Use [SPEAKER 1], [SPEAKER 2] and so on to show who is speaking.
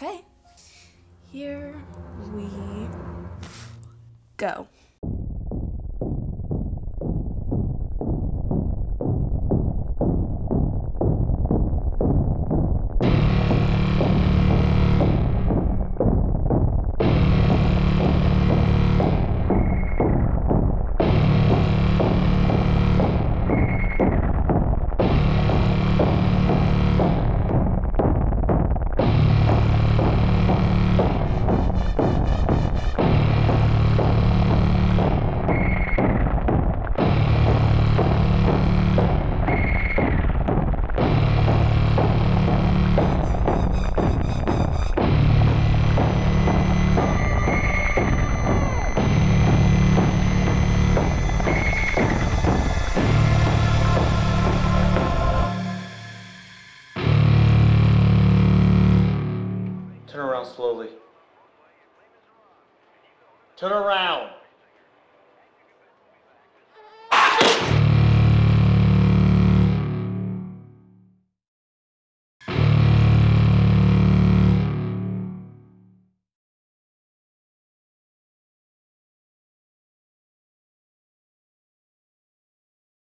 [SPEAKER 1] Okay. Here we go.
[SPEAKER 2] Turn around slowly. Turn around.